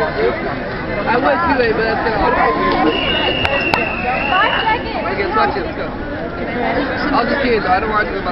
I went too, eh, but that's gonna. Five seconds. Okay, let's it. Let's go. I'll just use. though. I don't want to do it